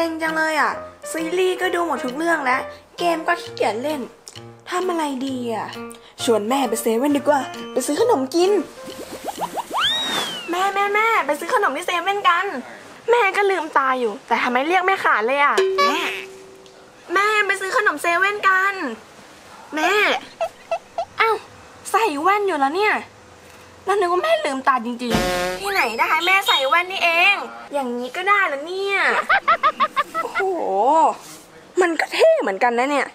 ซ็งจังเลยอะ ซีรีส์ก็ดูหมดทุกเรื่องแล้ว เกมก็ขี้เกียจเล่นทำอะไรดีอะ ชวนแม่ไปเซเว่นดีกว่า ไปซื้อขนมกิน แม่แม่แม่ไปซื้อขนมที่เซเว่นกัน แม่ก็ลืมตาอยู่ แต่ทำไมเรียกแม่ขาดเลยอะ แม่ แม่ไปซื้อขนมเซเว่นกัน แม่ เอ้าใส่แว่นอยู่แล้วเนี่ย แล้วนึกว่าแม่ลืมตาจริงๆ ที่ไหนได้แม่ใส่แว่นนี่เอง อย่างนี้ก็ได้แล้วเนี่ย โอ้โห มันก็เท่เหมือนกันนะเนี่ย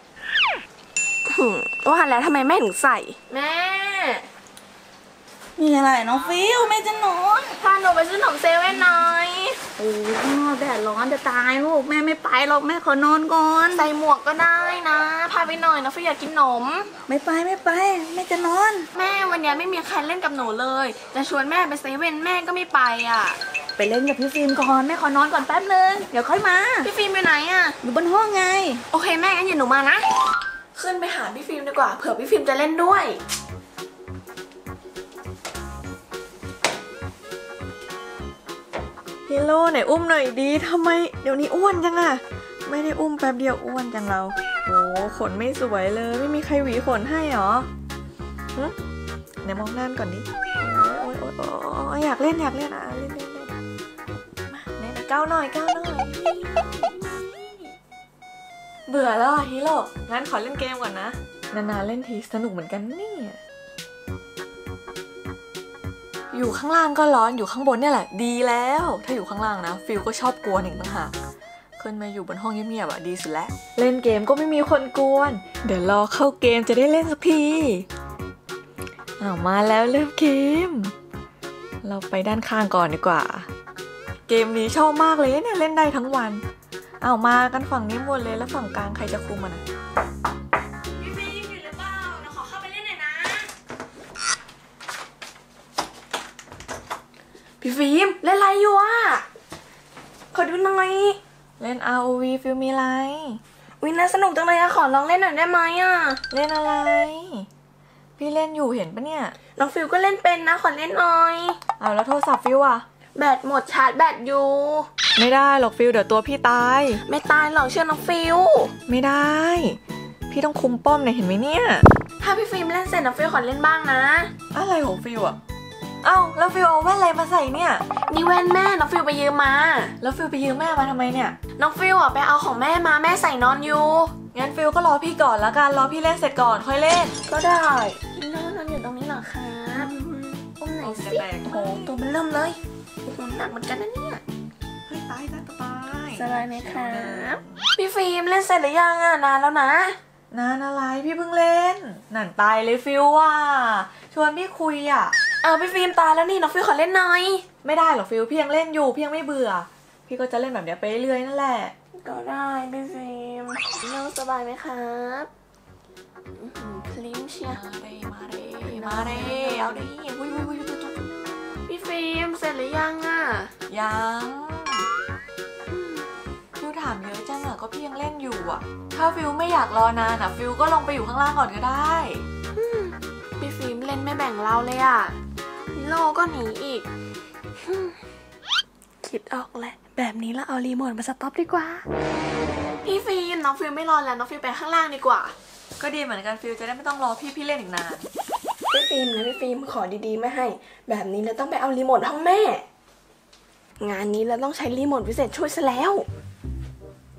หืมว่าแล้วทำไมแม่ถึงใส่ แม่ มีอะไรน้องฟิวแม่จะนอนพาหนูไปซื้อขนมเซเว่นหน่อยโอ้ยแดดร้อนจะตายลูกแม่ไม่ไปหรอกแม่ขอนอนก่อนใส่หมวกก็ได้นะ พาไปหน่อยนะฟิวอยากกินขนม ไม่ไปไม่ไปแม่จะนอน แม่วันนี้ไม่มีใครเล่นกับหนูเลย จะชวนแม่ไปเซเว่นแม่ก็ไม่ไปอะ ไปเล่นกับพี่ฟิล์มก่อนแม่ขอนอนก่อนแป๊บนึงเดี๋ยวค่อยมาพี่ฟิล์มไปไหนอะอยู่บนห้องไง โอเคแม่งั้นเดี๋ยวหนูมานะ ขึ้นไปหาพี่ฟิล์มดีกว่าเผื่อพี่ฟิล์มจะเล่นด้วย ฮีโร่ไหนอุ้มหน่อยดีทำไม เดี๋ยวนี้อ้วนจังอะไม่ได้อุ้มแป๊บเดียวอ้วนจังเรา โอ้ขนไม่สวยเลย ไม่มีใครหวีขนให้หรอหึไหนมองหน้าก่อนดิโอ๊ยโอ๊ยโอ๊ยอยากเล่นอยากเล่นอะเล่นเล่นเล่นมาไหนก้าวหน่อยก้าวหน่อย เบื่อแล้วฮีโร่งั้นขอเล่นเกมก่อนนะ นานๆเล่นทีสนุกเหมือนกันเนี่ อยู่ข้างล่างก็ร้อนอยู่ข้างบนเนี่ยแหละ ดีแล้ว ถ้าอยู่ข้างล่างนะฟิลก็ชอบกวนอีกต่างหากขึ้นมาอยู่บนห้องเงียบๆอะดีสุดแล้ว เล่นเกมก็ไม่มีคนกวนเดี๋ยวรอเข้าเกมจะได้เล่นสักทีอามาแล้วเริ่มเกม เราไปด้านข้างก่อนดีกว่า เกมนี้ชอบมากเลยเนี่ยเล่นได้ทั้งวัน เอามากันฝั่งนี้หมดเลยแล้วฝั่งกลางใครจะคุมมันอะ พี่ฟิล์มเล่นอะไรอยู่อะขอดูหน่อยเล่น ROV ฟิลมีอะไรวิน่าสนุกจังเลยอะขอลองเล่นหน่อยได้ไหมอะเล่นอะไร พี่เล่นอยู่เห็นปะเนี่ย น้องฟิลก็เล่นเป็นนะ ขอเล่นหน่อยเอาแล้วโทรศัพท์ฟิลอะแบตหมดชาร์จแบตอยู่ ไม่ได้หรอกฟิลเดี๋ยวตัวพี่ตาย ไม่ตายหรอกเชื่อน้องฟิลไม่ได้ พี่ต้องคุมป้อมเนี่ยเห็นไหมเนี่ย ถ้าพี่ฟิล์มเล่นเสร็จน้องฟิลขอเล่นบ้างนะ อะไรของฟิลอะ เอ้าแล้วฟิลเอาแว่นอะไรมาใส่เนี่ย นี่แว่นแม่น้องฟิลไปยืมมา แล้วฟิลไปยืมแม่มาทำไมเนี่ย น้องฟิลอะไปเอาของแม่มาแม่ใส่นอนอยู่ งั้นฟิลก็รอพี่ก่อนละกันรอพี่เล่นเสร็จก่อนค่อยเล่น ก็ได้พี่น้องนอนอยู่ตรงนี้เหรอครับอุ้มไหนอยสิแตกโอ้โหตัวมันเริ่มเลยโอ้โหหนักเหมือนกันนะเนี่ยเฮ้ยตายตายตายสบายไหมครับพี่ฟิล์มเล่นเสร็จหรือยังอะนานแล้วนะ นานอะไรพี่เพิ่งเล่น นั่นตายเลยฟิลว่ะชวนพี่คุยอะเอาพี่ฟิล์มตายแล้วนี่น้องฟิลขอเล่นหน่อย ไม่ได้หรอกฟิลพี่ยังเล่นอยู่พี่ยังไม่เบื่อ พี่ก็จะเล่นแบบเนี้ยไปเรื่อยๆนั่นแหละ ก็ได้พี่ฟิล์มน้องสบายไหมครับอื้อหือพลิ้มเชียร์มาเด้มาเด้มาเด้เอาดิวุ้ยวุ้ยวุ้ยวุ้ยวุ้ยพี่ฟิล์มเสร็จหรือยังอะยังฟิลถามเยอะจังอะก็พี่ยังเล่นอยู่อะถ้าฟิลไม่อยากรอนานอะฟิลก็ลงไปอยู่ข้างล่างก่อนก็ได้ พี่ฟิล์มเล่นไม่แบ่งเราเลยอะ โลก็หนีอีกฮึ่มคิดออกแหละแบบนี้แล้วเอารีโมทมา stop ดีกว่า พี่ฟิล์มน้องฟิล์มไม่รอแล้วน้องฟิล์มไปข้างล่างดีกว่า ก็ดีเหมือนกันฟิลจะได้ไม่ต้องรอพี่พี่เล่นอีกนาน พี่ฟิล์มนะพี่ฟิล์มขอดีๆไม่ให้ แบบนี้เราต้องไปเอารีโมทห้องแม่ งานนี้เราต้องใช้รีโมทวิเศษช่วยซะแล้ว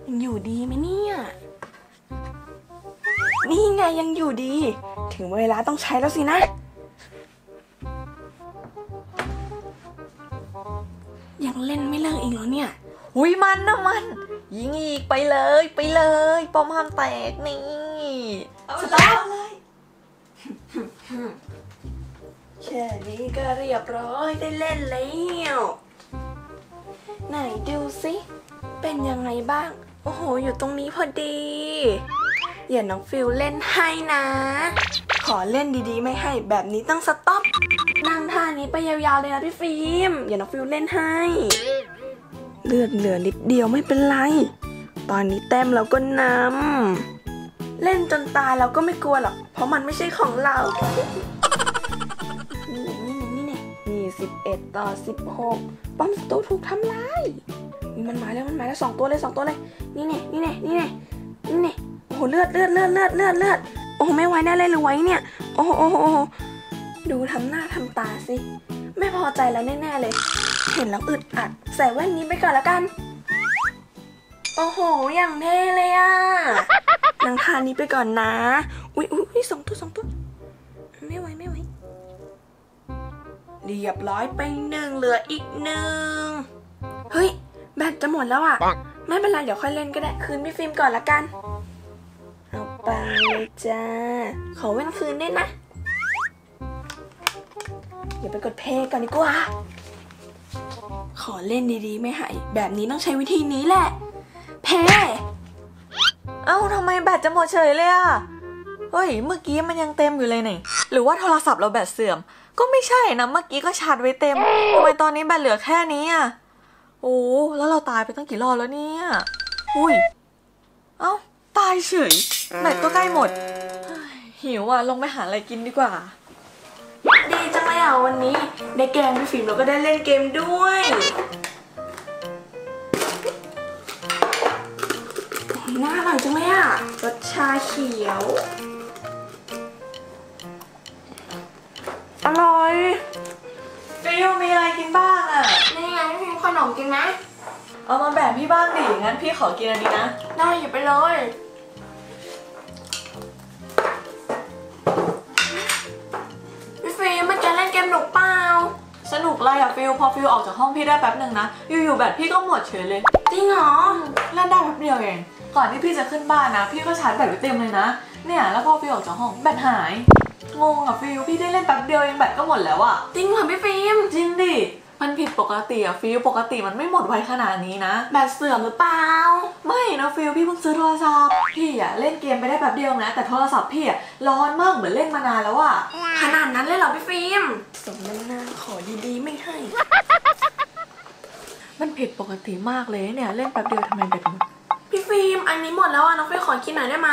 ยังอยู่ดีไหมเนี่ย นี่ไงยังอยู่ดี ถึงเวลาต้องใช้แล้วสินะ ยังเล่นไม่เลิกอีกเหรอเนี่ยอุ้ยมันนะมัน ยิงอีกไปเลยไปเลยปอมห้ามแตกนี่เอาสเลตาร์ยทเลยแค่นี้ก็เรียบร้อยได้เล่นแล้วไหนดูสิเป็นยังไงบ้าง โอ้โห อยู่ตรงนี้พอดี อย่าน้องฟิลเล่นให้นะ ขอเล่นดีๆ ไม่ให้แบบนี้ต้อง stop นั่งท่านี้ ไปยาวๆเลยนะพี่ฟิล์มอย่าน้องฟิลเล่นให้ เลือดเหลือนิดเดียวไม่เป็นไร ตอนนี้แต้มเราก็นำเล่นจนตายเราก็ไม่กลัวหรอก เพราะมันไม่ใช่ของเรา นี่ไงนี่ไงนี่ไงนี่สิบเอ็ดต่อสิบหกป้อมศัตรูถูกทำลายมันมาแล้วมันมาแล้วสองตัวเลยสองตัวเลย นี่ไงนี่ไงนี่ไงนี่ไงโอ้โหเลือดเลือดเลือดเลือดเลือดเลือดโอ้ไม่ไหวแน่เลยหรือไว้เนี่ย โอ้โหโอ้โหโอ้โห ดูทำหน้าทำตาสิ ไม่พอใจแล้วแน่ๆเลย เห็นแล้วอึดอัด ใส่แว่นนี้ไปก่อนแล้วกัน โอ้โห อย่างเท่เลยอะนางทานนี้ไปก่อนนะอุ๊ยอุ๊ยอุ๊ยสองตัวสองตัว ไม่ไหวไม่ไหว เรียบร้อยไปหนึ่งเหลืออีกหนึ่ง เฮ้ย แบตจะหมดแล้วอะไม่เป็นไรเดี๋ยวค่อยเล่นก็ได้ คืนพี่ฟิล์มก่อนละกัน เอาไปเลยจ้า ขอแว่นคืนด้วยนะเดี๋ยวไปกดเพลก่อนดีกว่า ขอเล่นดีๆ ไม่หายแบบนี้ต้องใช้วิธีนี้แหละ เพย์เอ้าทำไมแบตจะหมดเฉยเลยอะเฮ้ย เมื่อกี้มันยังเต็มอยู่เลยนี่หรือว่าโทรศัพท์เราแบตเสื่อม ก็ไม่ใช่นะเมื่อกี้ก็ชาร์จไว้เต็มทำไมตอนนี้แบตเหลือแค่นี้อะโอ้แล้วเราตายไปตั้งกี่รอบแล้วเนี่ยอุ้ย เอ้าตายเฉยแบตก็ใกล้หมดเหิวอะ ลงไปหาอะไรกินดีกว่า ดีจังเลยอะวันนี้ได้แกล้งพี่ฟิล์มแล้วก็ได้เล่นเกมด้วยโอ้ยน่าอร่อยจังเลยอะรสชาเขียว อร่อยฟิวมีอะไรกินบ้างอะนี่ไงพี่ฟิล์มขนมกินไหมเอามาแบ่งพี่บ้างดิงั้นพี่ขอกินอันนี้นะ ได้หยิบไปเลย สนุกเลยอะฟิวพอฟิวออกจากห้องพี่ได้แป๊บหนึ่งนะอยู่ๆแบตพี่ก็หมดเฉยเลยจริงเหรอเล่นได้แป๊บเดียวเองก่อนที่พี่จะขึ้นบ้านนะ พี่ก็ชาร์จแบตไว้เต็มเลยนะเนี่ยแล้วพอฟิวออกจากห้องแบตหายงงอะฟิวพี่ได้เล่นแป๊บเดียวเองแบตก็หมดแล้วอะจริงเหรอพี่ฟิล์มจริงดิ มันผิดปกติอะฟิวปกติมันไม่หมดไวขนาดนี้นะ แบตเสื่อมหรือเปล่า ไม่นะฟิลพี่เพิ่งซื้อโทรศัพท์พี่อะเล่นเกมไปได้แป๊บเดียวนะ แต่โทรศัพท์พี่อะร้อนมากเหมือนเล่นมานานแล้วอะขนาดนั้นเลยเหรอพี่ฟิล์มสมน้ำหน้าขอดีๆไม่ให้ มันผิดปกติมากเลยเนี่ย เล่นแป๊บเดียวทำไมแบตหมด พี่ฟิล์มอันนี้หมดแล้วอะน้องฟิล์มขอกินหน่อยได้ไหม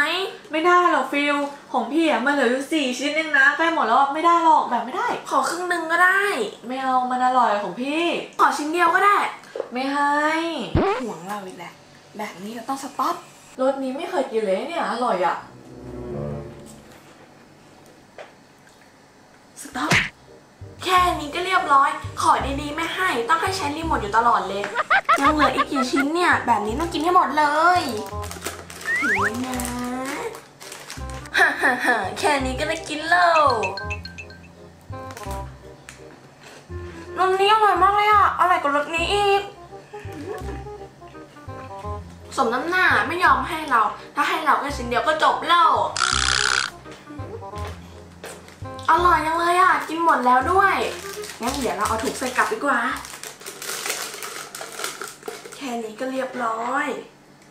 ไม่ได้หรอกฟิลของพี่อะมันเหลืออยู่สี่ชิ้นเองนะใกล้หมดแล้วอะไม่ได้หรอกแบบไม่ได้ ขอครึ่งหนึ่งก็ได้ ไม่เอามันอร่อยของพี่ ขอชิ้นเดียวก็ได้ ไม่ให้ห่วงเราอีกแหละแบบนี้เราต้องสต็อปรสนี้ไม่เคยกินเลยเนี่ยอร่อยอะstop แค่นี้ก็เรียบร้อย ขอดีๆไม่ให้ต้องให้ใช้รีโมทอยู่ตลอดเลย ยังเหลืออีกกี่ชิ้นเนี่ย แบบนี้ต้องกินให้หมดเลยถึงแล้นะฮ่าฮ่าฮ่าแค่นี้ก็ได้กินแล้วรสนี้อร่อยมากเลยอะ อร่อยกว่ารสนี้อีก สมน้ำหน้าไม่ยอมให้เรา ถ้าให้เราแค่ชิ้นเดียวก็จบแล้วอร่อยจังเลยอะ กินหมดแล้วด้วย งั้นเดี๋ยวเราเอาถุงใส่กลับดีกว่า แค่นี้ก็เรียบร้อย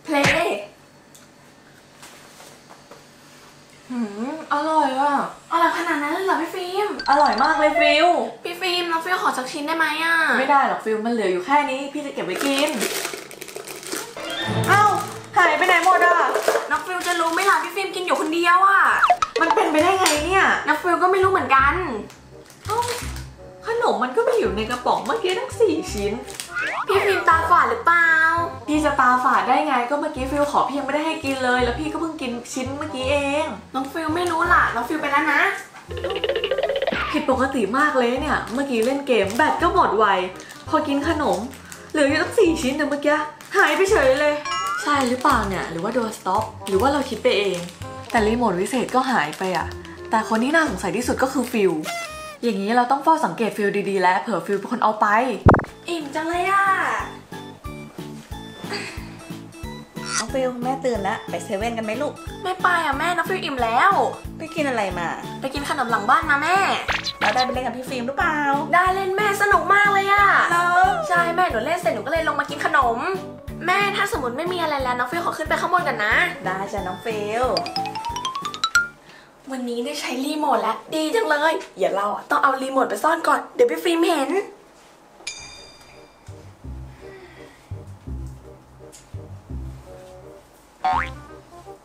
play หืมอร่อยอะอร่อยขนาดนั้นเลยเหรอพี่ฟิล์ม อร่อยมากเลยฟิลพี่ฟิล์มน้องฟิล์มขอสักชิ้นได้ไหมอะ ไม่ได้หรอกฟิลมันเหลืออยู่แค่นี้ พี่จะเก็บไว้กิน เอ้าหายไปไหนหมดอะน้องฟิล์มจะรู้ไหมล่ะพี่ฟิล์มกินอยู่คนเดียวอะ มันเป็นไปได้ไงเนี่ย น้องฟิล์มก็ไม่รู้เหมือนกัน เอ้าขนมมันก็มีอยู่ในกระป๋องเมื่อกี้ทั้งสี่ชิ้น พี่ฟิล์มตาฝาดหรือเปล่า พี่จะตาฝาดได้ไงก็เมื่อกี้ฟิลขอพี่ยังไม่ได้ให้กินเลย แล้วพี่ก็เพิ่งกินชิ้นเมื่อกี้เอง น้องฟิล์มไม่รู้ล่ะ น้องฟิล์มไปแล้วนะ ผิดปกติมากเลยเนี่ย เมื่อกี้เล่นเกมแบตก็หมดไว พอกินขนม เหลืออยู่ตั้งสี่ชิ้นเนี่ยเมื่อกี้ หายไปเฉยเลย ใช่หรือเปล่าเนี่ย หรือว่าโดน stop หรือว่าเราคิดไปเอง แต่รีโมทวิเศษก็หายไปอะ แต่คนที่น่าสงสัยที่สุดก็คือฟิลอย่างนี้เราต้องเฝ้าสังเกตฟิลดีๆ และเผื่อฟิลเป็นคนเอาไป อิ่มจังเลยอะน้องฟิลแม่ตื่นแล้วไปเซเว่นกันไหมลูก ไม่ไปอะแม่น้องฟิล์มอิ่มแล้ว ไปกินอะไรมา ไปกินขนมหลังบ้านมาแม่แล้วได้ไปเล่นกับพี่ฟิล์มหรือเปล่า ได้เล่นแม่สนุกมากเลยอะเหรอใช่แม่หนูเล่นเสร็จหนูก็เลยลงมากินขนม แม่ถ้าสมมติไม่มีอะไรแล้วน้องฟิลขอขึ้นไปข้างบนกันนะ ได้จ้ะน้องฟิลวันนี้ได้ใช้รีโมทแล้วดีจังเลยอย่าเราอะต้องเอารีโมทไปซ่อนก่อนเดี๋ยวพี่ฟิล์มเห็น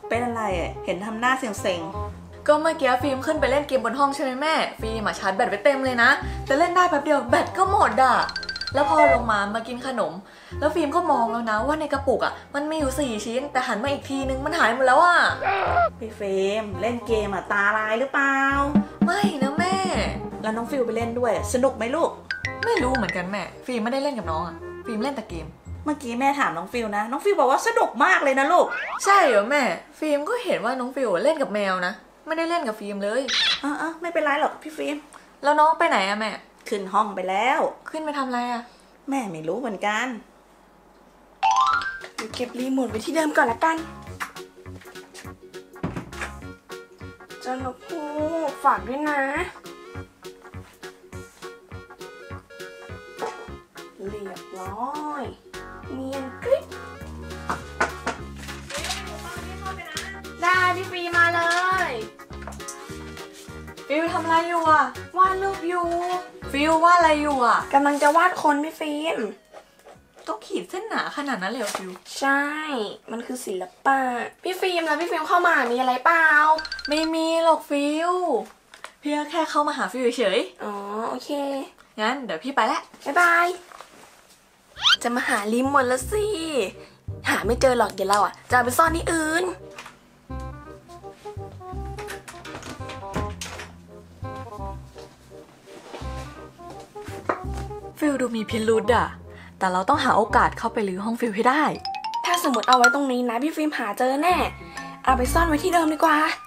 เป็นอะไรอะเห็นทำหน้าเซ็งก็เมื่อกี้ฟิล์มขึ้นไปเล่นเกมบนห้องใช่ไหมแม่ ฟิล์มอะชาร์จแบตไว้เต็มเลยนะ แต่เล่นได้แป๊บเดียวแบตก็หมดอะ แล้วพอลงมามากินขนม แล้วฟิล์มก็มองแล้วนะว่าในกระปุกอะ มันมีอยู่สี่ชิ้น แต่หันมาอีกทีนึงมันหายหมดแล้วอะ พี่ฟิล์มเล่นเกมอะตาลายหรือเปล่า ไม่นะแม่ แล้วน้องฟิวส์ไปเล่นด้วย สนุกไหมลูก ไม่รู้เหมือนกันแม่ ฟิล์มไม่ได้เล่นกับน้องอะ ฟิล์มเล่นแต่เกม เมื่อกี้แม่ถามน้องฟิวส์นะ น้องฟิวส์บอกว่าสนุกมากเลยนะลูก ใช่เหรอแม่ ฟิล์มก็เห็นว่าน้องฟิวส์เล่นกับแมวนะ ไม่ได้เล่นกับฟิล์มเลยเออเออไม่เป็นไรหรอกพี่ฟิล์ม แล้วน้องไปไหนอะแม่ ขึ้นห้องไปแล้ว ขึ้นไปทำอะไรอะแม่ไม่รู้เหมือนกันเดี๋ยวเก็บรีโมทไว้ที่เดิมก่อนละกันเจ้านกฮูกฝากด้วยนะ เรียบร้อย เนียนกริบได้พี่ฟีมาเลยฟิวส์ทำอะไรอยู่อะวาดรูปอยู่ ฟิวส์วาดอะไรอยู่อะกำลังจะวาดคนพี่ฟิล์มต้องขีดเส้นหนาขนาดนั้นเลยเหรอฟิวส์ใช่ มันคือศิลปะ พี่ฟิล์มแล้วพี่ฟิล์มเข้ามามีอะไรเปล่า ไม่มีหรอกฟิวส์พี่ก็แค่เข้ามาหาฟิวส์เฉย อ๋อโอเคๆงั้นเดี๋ยวพี่ไปละ บ๊ายบาย จะมาหาลิมหมดแล้วสิ หาไม่เจอหรอกเดี๋ยวเราอะ จะเอาไปซ่อนที่อื่น ฟิวส์ดูมีพิรุธอะแต่เราต้องหาโอกาสเข้าไปรื้อห้องฟิวส์ให้ได้ ถ้าสมมติเอาไว้ตรงนี้นะพี่ฟิล์มหาเจอแน่ เอาไปซ่อนไว้ที่เดิมดีกว่าอ